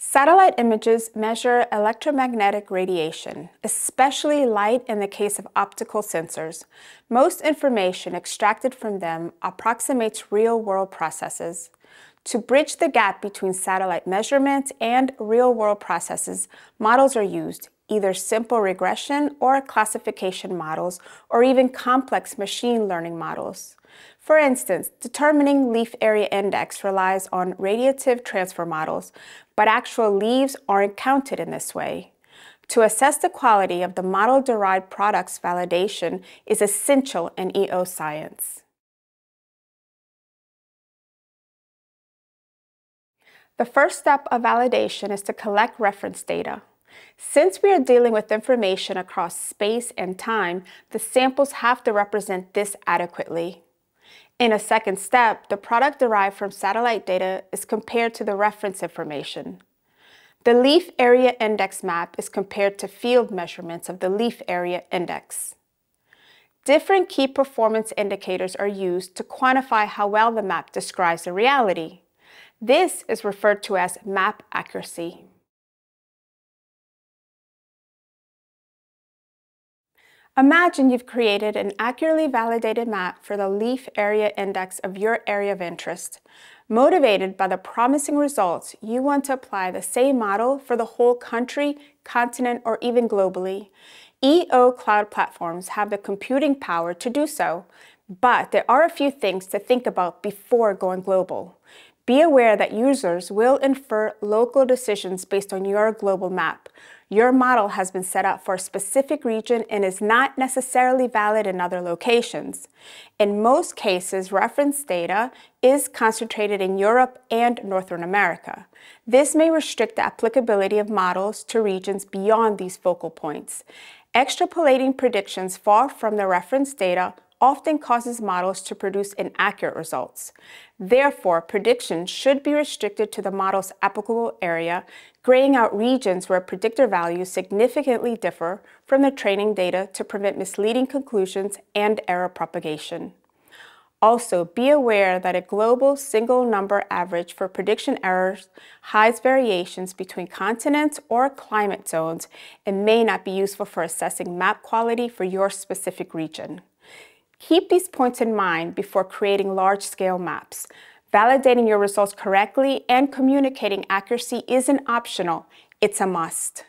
Satellite images measure electromagnetic radiation, especially light in the case of optical sensors. Most information extracted from them approximates real-world processes. To bridge the gap between satellite measurements and real-world processes, models are used, either simple regression or classification models, or even complex machine learning models. For instance, determining leaf area index relies on radiative transfer models, but actual leaves aren't counted in this way. To assess the quality of the model-derived products validation is essential in EO science. The first step of validation is to collect reference data. Since we are dealing with information across space and time, the samples have to represent this adequately. In a second step, the product derived from satellite data is compared to the reference information. The leaf area index map is compared to field measurements of the leaf area index. Different key performance indicators are used to quantify how well the map describes the reality. This is referred to as map accuracy. Imagine you've created an accurately validated map for the leaf area index of your area of interest. Motivated by the promising results, you want to apply the same model for the whole country, continent, or even globally. EO cloud platforms have the computing power to do so, but there are a few things to think about before going global. Be aware that users will infer local decisions based on your global map. Your model has been set up for a specific region and is not necessarily valid in other locations. In most cases, reference data is concentrated in Europe and Northern America. This may restrict the applicability of models to regions beyond these focal points. Extrapolating predictions far from the reference data often causes models to produce inaccurate results. Therefore, predictions should be restricted to the model's applicable area, graying out regions where predictor values significantly differ from the training data to prevent misleading conclusions and error propagation. Also, be aware that a global single number average for prediction errors hides variations between continents or climate zones and may not be useful for assessing map quality for your specific region. Keep these points in mind before creating large-scale maps. Validating your results correctly and communicating accuracy isn't optional, it's a must.